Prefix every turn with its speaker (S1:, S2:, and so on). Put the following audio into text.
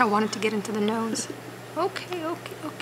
S1: I wanted to get into the nose. Okay, okay, okay.